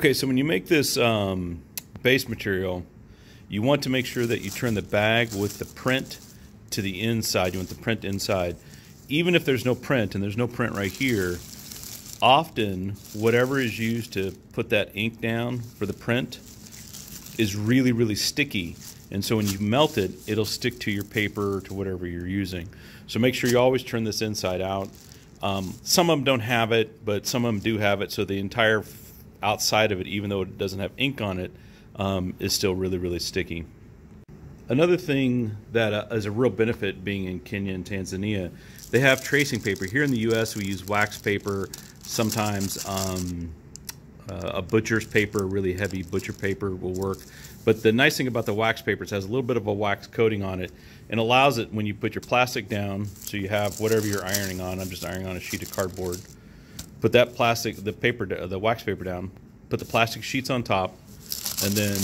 Okay, so when you make this um, base material, you want to make sure that you turn the bag with the print to the inside. You want the print inside. Even if there's no print, and there's no print right here, often whatever is used to put that ink down for the print is really, really sticky. And so when you melt it, it'll stick to your paper or to whatever you're using. So make sure you always turn this inside out. Um, some of them don't have it, but some of them do have it. So the entire outside of it, even though it doesn't have ink on it, um, is still really, really sticky. Another thing that uh, is a real benefit being in Kenya and Tanzania, they have tracing paper. Here in the U.S., we use wax paper, sometimes um, uh, a butcher's paper, really heavy butcher paper will work. But the nice thing about the wax paper is it has a little bit of a wax coating on it and allows it when you put your plastic down, so you have whatever you're ironing on. I'm just ironing on a sheet of cardboard. Put that plastic, the paper, the wax paper down. Put the plastic sheets on top, and then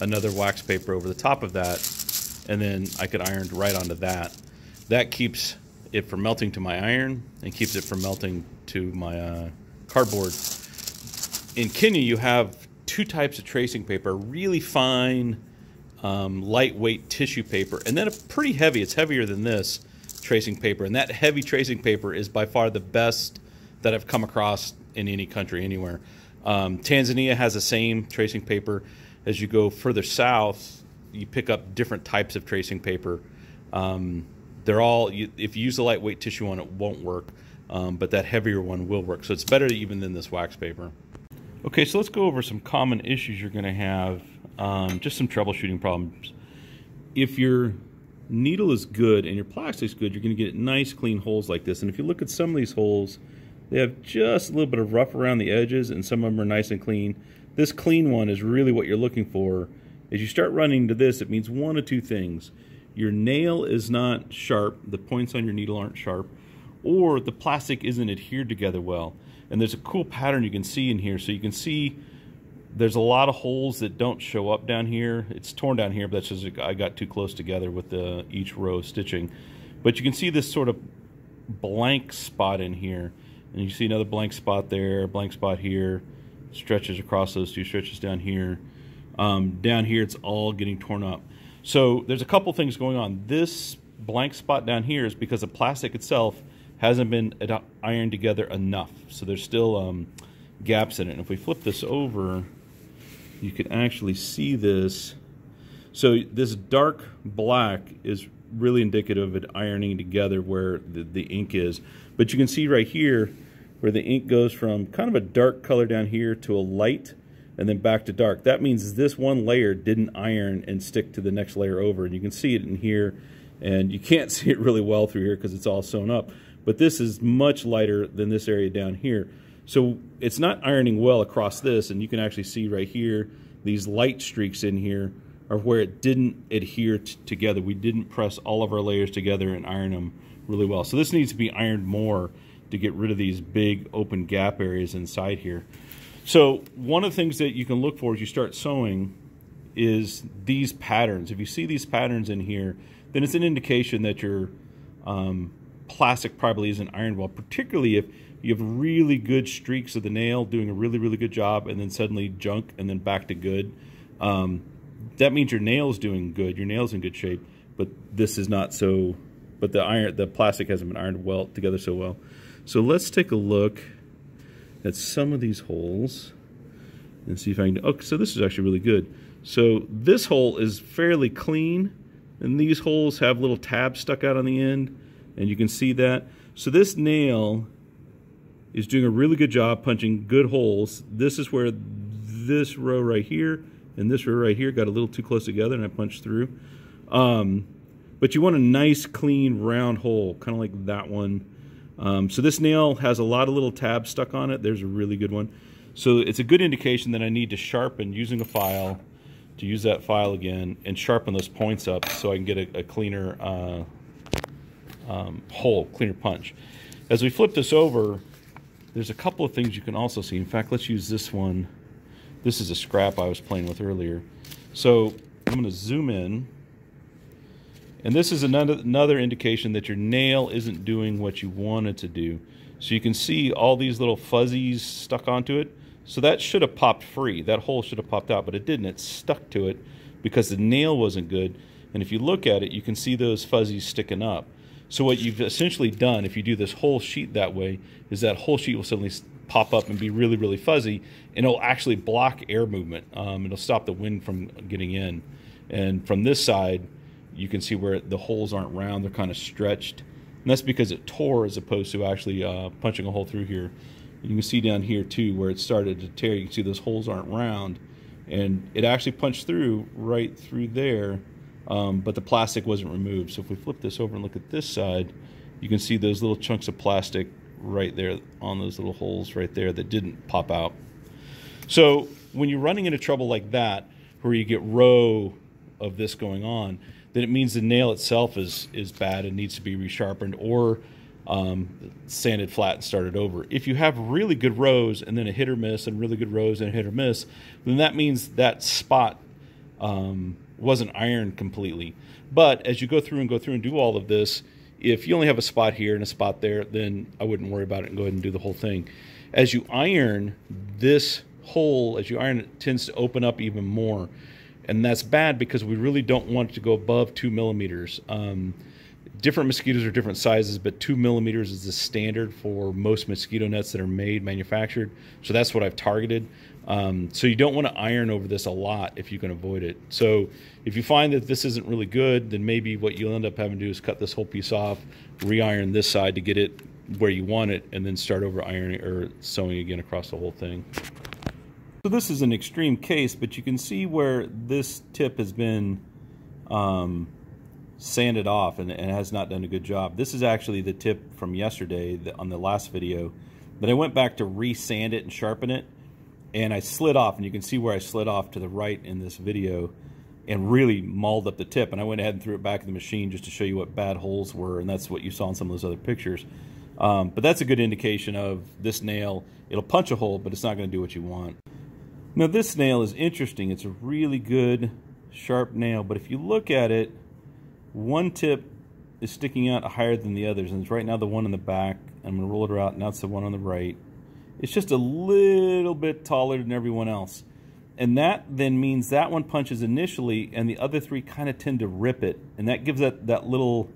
another wax paper over the top of that, and then I could iron right onto that. That keeps it from melting to my iron and keeps it from melting to my uh, cardboard. In Kenya, you have two types of tracing paper, really fine, um, lightweight tissue paper, and then a pretty heavy, it's heavier than this, tracing paper. And that heavy tracing paper is by far the best that I've come across in any country, anywhere. Um, Tanzania has the same tracing paper. As you go further south, you pick up different types of tracing paper. Um, they're all, you, if you use the lightweight tissue one, it won't work, um, but that heavier one will work. So it's better even than this wax paper. Okay, so let's go over some common issues you're going to have, um, just some troubleshooting problems. If your needle is good and your plastic's good, you're going to get nice clean holes like this. And if you look at some of these holes, they have just a little bit of rough around the edges and some of them are nice and clean. This clean one is really what you're looking for. As you start running to this, it means one of two things. Your nail is not sharp, the points on your needle aren't sharp, or the plastic isn't adhered together well. And there's a cool pattern you can see in here. So you can see there's a lot of holes that don't show up down here. It's torn down here, but that's just I got too close together with the each row of stitching. But you can see this sort of blank spot in here. And you see another blank spot there, blank spot here, stretches across those two stretches down here. Um, down here, it's all getting torn up. So there's a couple things going on. This blank spot down here is because the plastic itself hasn't been ironed together enough. So there's still um, gaps in it. And if we flip this over, you can actually see this. So this dark black is really indicative of it ironing together where the, the ink is. But you can see right here where the ink goes from kind of a dark color down here to a light and then back to dark. That means this one layer didn't iron and stick to the next layer over. And you can see it in here and you can't see it really well through here because it's all sewn up but this is much lighter than this area down here. So it's not ironing well across this, and you can actually see right here, these light streaks in here are where it didn't adhere together. We didn't press all of our layers together and iron them really well. So this needs to be ironed more to get rid of these big open gap areas inside here. So one of the things that you can look for as you start sewing is these patterns. If you see these patterns in here, then it's an indication that you're um, plastic probably isn't ironed well, particularly if you have really good streaks of the nail doing a really, really good job and then suddenly junk and then back to good. Um, that means your nail's doing good, your nail's in good shape, but this is not so, but the iron, the plastic hasn't been ironed well together so well. So let's take a look at some of these holes and see if I can, oh, so this is actually really good. So this hole is fairly clean and these holes have little tabs stuck out on the end and you can see that. So this nail is doing a really good job punching good holes. This is where this row right here and this row right here got a little too close together and I punched through. Um, but you want a nice clean round hole, kind of like that one. Um, so this nail has a lot of little tabs stuck on it. There's a really good one. So it's a good indication that I need to sharpen using a file to use that file again and sharpen those points up so I can get a, a cleaner uh, um, hole, cleaner punch. As we flip this over, there's a couple of things you can also see. In fact, let's use this one. This is a scrap I was playing with earlier. So I'm going to zoom in. And this is another, another indication that your nail isn't doing what you want it to do. So you can see all these little fuzzies stuck onto it. So that should have popped free. That hole should have popped out, but it didn't. It stuck to it because the nail wasn't good. And if you look at it, you can see those fuzzies sticking up. So what you've essentially done, if you do this whole sheet that way, is that whole sheet will suddenly pop up and be really, really fuzzy, and it'll actually block air movement. Um, it'll stop the wind from getting in. And from this side, you can see where the holes aren't round; they're kind of stretched, and that's because it tore as opposed to actually uh, punching a hole through here. You can see down here too where it started to tear. You can see those holes aren't round, and it actually punched through right through there, um, but the plastic wasn't removed. So if we flip this over and look at this side, you can see those little chunks of plastic right there on those little holes right there that didn't pop out. So when you're running into trouble like that, where you get row of this going on, then it means the nail itself is is bad and needs to be resharpened or um, sanded flat and started over. If you have really good rows and then a hit or miss and really good rows and a hit or miss, then that means that spot um, wasn't ironed completely. But as you go through and go through and do all of this, if you only have a spot here and a spot there, then I wouldn't worry about it and go ahead and do the whole thing. As you iron, this hole, as you iron it, tends to open up even more. And that's bad because we really don't want it to go above two millimeters. Um, different mosquitoes are different sizes, but two millimeters is the standard for most mosquito nets that are made, manufactured. So that's what I've targeted. Um, so you don't want to iron over this a lot if you can avoid it. So if you find that this isn't really good, then maybe what you'll end up having to do is cut this whole piece off, re-iron this side to get it where you want it, and then start over ironing or sewing again across the whole thing. So this is an extreme case, but you can see where this tip has been um, sanded off and, and, has not done a good job. This is actually the tip from yesterday on the last video. But I went back to re-sand it and sharpen it, and I slid off, and you can see where I slid off to the right in this video and really mauled up the tip. And I went ahead and threw it back in the machine just to show you what bad holes were, and that's what you saw in some of those other pictures. Um, but that's a good indication of this nail. It'll punch a hole, but it's not going to do what you want. Now this nail is interesting. It's a really good sharp nail, but if you look at it, one tip is sticking out higher than the others, and it's right now the one in the back. I'm to roll it out, now it's the one on the right. It's just a little bit taller than everyone else. And that then means that one punches initially, and the other three kind of tend to rip it. And that gives that, that little,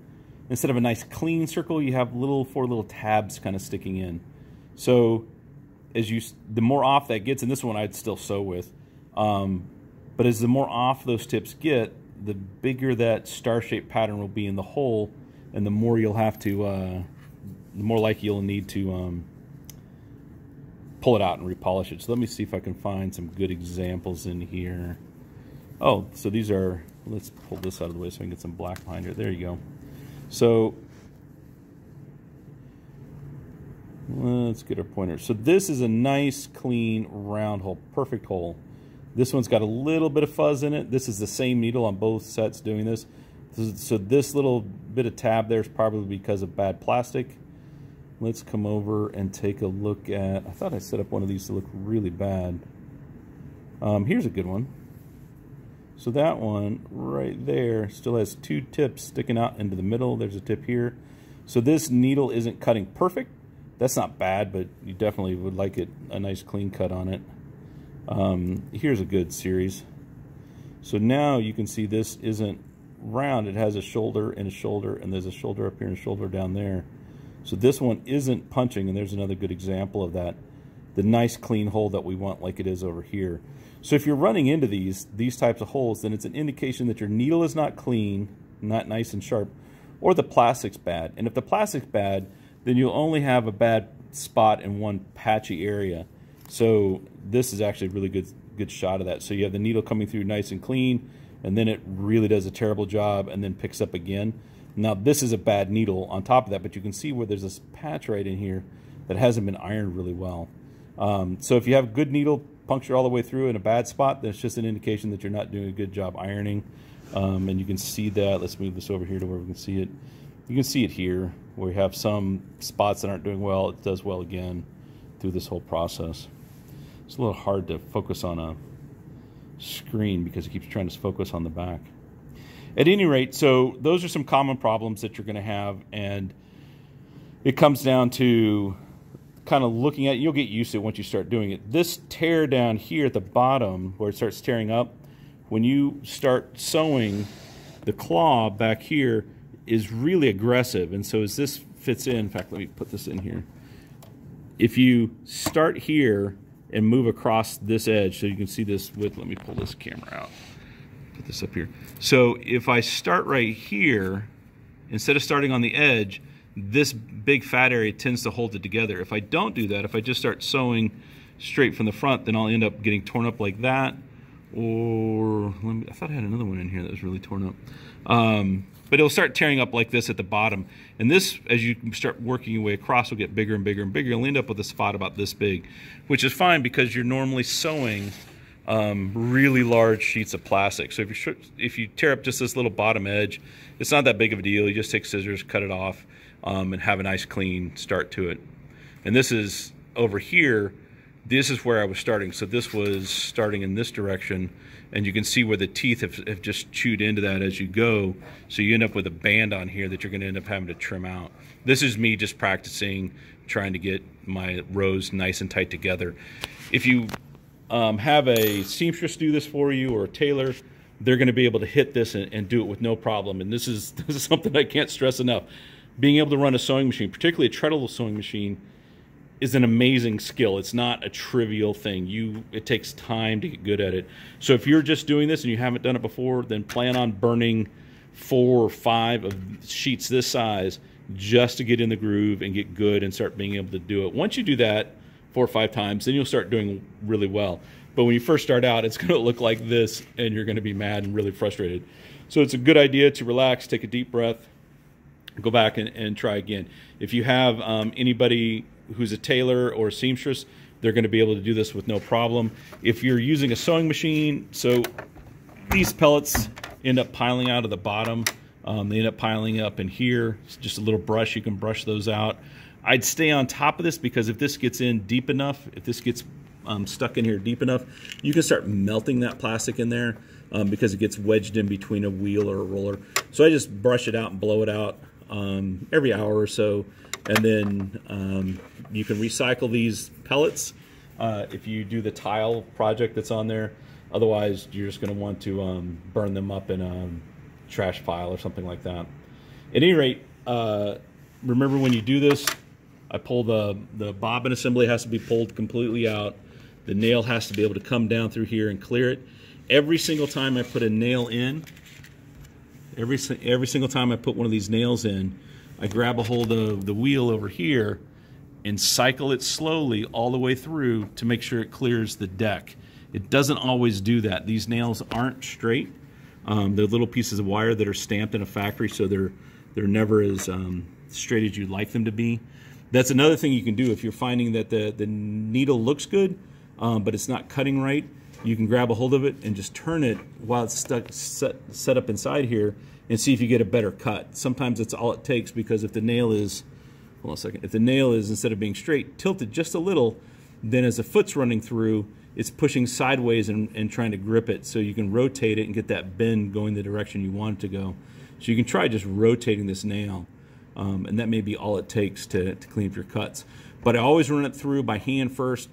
instead of a nice clean circle, you have little four little tabs kind of sticking in. So as you, the more off that gets, and this one I'd still sew with, um, but as the more off those tips get, the bigger that star-shaped pattern will be in the hole, and the more you'll have to, uh, the more likely you'll need to um, pull it out and repolish it. So let me see if I can find some good examples in here. Oh, so these are, let's pull this out of the way so I can get some black behind here. There you go. So let's get our pointer. So this is a nice, clean, round hole, perfect hole. This one's got a little bit of fuzz in it. This is the same needle on both sets doing this. So this little bit of tab there is probably because of bad plastic. Let's come over and take a look at, I thought I set up one of these to look really bad. Um, here's a good one. So that one right there still has two tips sticking out into the middle. There's a tip here. So this needle isn't cutting perfect. That's not bad, but you definitely would like it a nice clean cut on it. Um, here's a good series. So now you can see this isn't round. It has a shoulder and a shoulder, and there's a shoulder up here and a shoulder down there. So this one isn't punching, and there's another good example of that. The nice clean hole that we want like it is over here. So if you're running into these, these types of holes, then it's an indication that your needle is not clean, not nice and sharp, or the plastic's bad. And if the plastic's bad, then you'll only have a bad spot in one patchy area. So this is actually a really good good shot of that. So you have the needle coming through nice and clean, and then it really does a terrible job and then picks up again. Now this is a bad needle on top of that, but you can see where there's this patch right in here that hasn't been ironed really well. Um, so if you have a good needle puncture all the way through in a bad spot, that's just an indication that you're not doing a good job ironing. Um, and you can see that. Let's move this over here to where we can see it. You can see it here we have some spots that aren't doing well. It does well again through this whole process. It's a little hard to focus on a screen because it keeps trying to focus on the back. At any rate, so those are some common problems that you're going to have, and it comes down to kind of looking at, it. you'll get used to it once you start doing it. This tear down here at the bottom, where it starts tearing up, when you start sewing, the claw back here is really aggressive. And so as this fits in, in fact, let me put this in here. If you start here and move across this edge, so you can see this with, let me pull this camera out, put this up here. So if I start right here, instead of starting on the edge, this big fat area tends to hold it together. If I don't do that, if I just start sewing straight from the front, then I'll end up getting torn up like that. Or, me, I thought I had another one in here that was really torn up. Um, but it'll start tearing up like this at the bottom. And this, as you start working your way across, will get bigger and bigger and bigger. You'll end up with a spot about this big, which is fine because you're normally sewing um, really large sheets of plastic. So if you if you tear up just this little bottom edge, it's not that big of a deal. You just take scissors, cut it off, um, and have a nice clean start to it. And this is over here, this is where I was starting. So this was starting in this direction and you can see where the teeth have, have just chewed into that as you go. So you end up with a band on here that you're gonna end up having to trim out. This is me just practicing, trying to get my rows nice and tight together. If you um, have a seamstress do this for you or a tailor, they're going to be able to hit this and, and, do it with no problem. And this is this is something I can't stress enough being able to run a sewing machine, particularly a treadle sewing machine, is an amazing skill. It's not a trivial thing. You it takes time to get good at it. So if you're just doing this and you haven't done it before, then plan on burning four or five of sheets this size just to get in the groove and get good and start being able to do it. Once you do that four or five times, then you'll start doing really well. But when you first start out, it's going to look like this and you're going to be mad and really frustrated. So it's a good idea to relax, take a deep breath, go back and, and try again. If you have um, anybody who's a tailor or a seamstress, they're going to be able to do this with no problem. If you're using a sewing machine, so these pellets end up piling out of the bottom. Um, they end up piling up in here. It's just a little brush. You can brush those out. I'd stay on top of this because if this gets in deep enough, if this gets um, stuck in here deep enough, you can start melting that plastic in there um, because it gets wedged in between a wheel or a roller. So I just brush it out and blow it out um, every hour or so. And then um, you can recycle these pellets uh, if you do the tile project that's on there. Otherwise, you're just going to want to um, burn them up in a trash pile or something like that. At any rate, uh, remember when you do this, I pull the, the bobbin assembly has to be pulled completely out. The nail has to be able to come down through here and clear it. Every single time I put a nail in, Every, every single time I put one of these nails in, I grab a hold of the wheel over here and cycle it slowly all the way through to make sure it clears the deck. It doesn't always do that. These nails aren't straight. Um, they're little pieces of wire that are stamped in a factory, so they're they're never as um, straight as you'd like them to be. That's another thing you can do if you're finding that the, the needle looks good, um, but it's not cutting right you can grab a hold of it and just turn it while it's stuck set, set up inside here and see if you get a better cut. Sometimes that's all it takes because if the nail is, hold on a second, if the nail is instead of being straight, tilted just a little, then as the foot's running through, it's pushing sideways and, and trying to grip it so you can rotate it and get that bend going the direction you want it to go. So you can try just rotating this nail um, and that may be all it takes to, to clean up your cuts. But I always run it through by hand first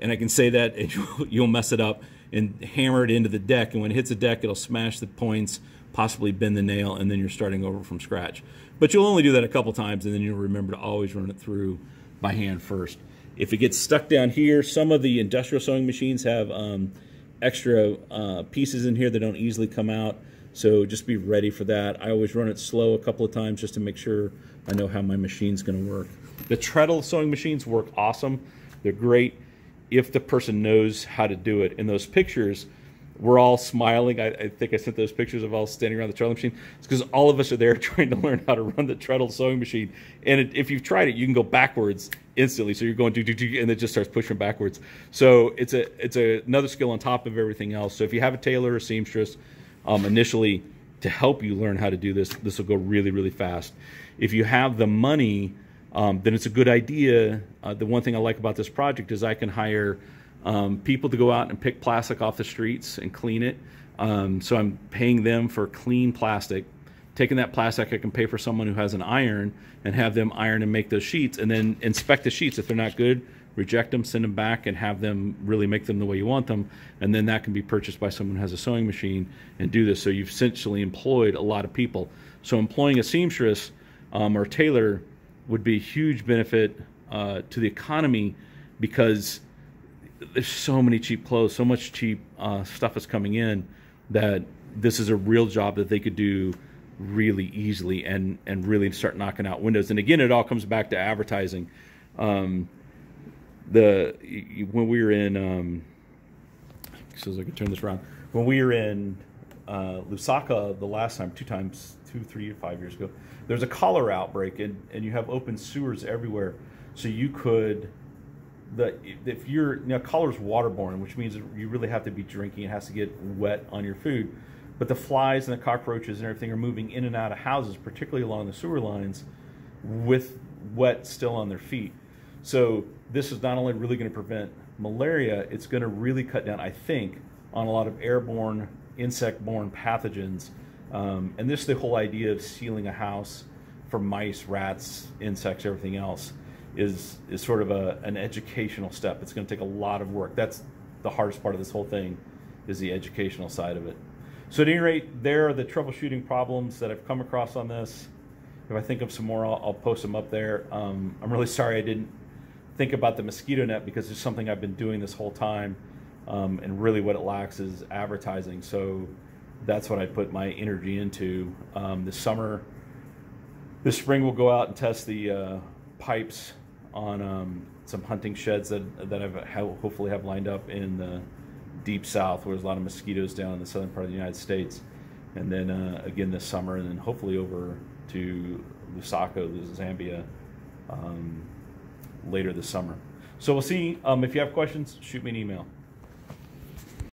and I can say that you'll mess it up and hammer it into the deck. And when it hits the deck, it'll smash the points, possibly bend the nail, and then you're starting over from scratch. But you'll only do that a couple times, and then you'll remember to always run it through by hand first. If it gets stuck down here, some of the industrial sewing machines have um, extra uh, pieces in here that don't easily come out. So just be ready for that. I always run it slow a couple of times just to make sure I know how my machine's going to work. The treadle sewing machines work awesome. They're great if the person knows how to do it. In those pictures, we're all smiling. I, I, think I sent those pictures of all standing around the treadle machine. It's because all of us are there trying to learn how to run the treadle sewing machine. And it, if you've tried it, you can go backwards instantly. So you're going do do do, and it just starts pushing backwards. So it's a it's a, another skill on top of everything else. So if you have a tailor or seamstress, um, initially to help you learn how to do this, this will go really really fast. If you have the money um, then it's a good idea. Uh, the one thing I like about this project is I can hire um, people to go out and pick plastic off the streets and clean it. Um, so I'm paying them for clean plastic taking that plastic, I can pay for someone who has an iron and have them iron and make those sheets, and then inspect the sheets. If they're not good, reject them, send them back, and have them really make them the way you want them. And then that can be purchased by someone who has a sewing machine and do this. So you've essentially employed a lot of people. So employing a seamstress um, or tailor would be a huge benefit uh, to the economy because there's so many cheap clothes, so much cheap uh, stuff is coming in that this is a real job that they could do really easily and and really start knocking out windows. And again, it all comes back to advertising. Um, the when we were in, um, so I can turn this around. When we were in uh, Lusaka the last time, two times, two, three, five years ago, there's a cholera outbreak, and and you have open sewers everywhere, so you could. The, if you're you know cholera is waterborne, which means you really have to be drinking. It has to get wet on your food but the flies and the cockroaches and everything are moving in and out of houses, particularly along the sewer lines, with wet still on their feet. So this is not only really going to prevent malaria, it's going to really cut down, I think, on a lot of airborne, insect-borne pathogens. Um, and this is the whole idea of sealing a house for mice, rats, insects, everything else is is sort of a, an educational step. It's going to take a lot of work. That's the hardest part of this whole thing is the educational side of it. So at any rate, there are the troubleshooting problems that I've come across on this. If I think of some more, I'll, I'll post them up there. Um, I'm really sorry I didn't think about the mosquito net because it's something I've been doing this whole time. Um, and really what it lacks is advertising. So that's what I put my energy into. Um, this summer, this spring we'll go out and test the uh, pipes on um, some hunting sheds that, that I've hopefully have lined up in the deep south where there's a lot of mosquitoes down in the southern part of the United States. And then uh, again this summer, and then hopefully over to Lusaka, Zambia, um, later this summer. So we'll see. Um, if you have questions, shoot me an email.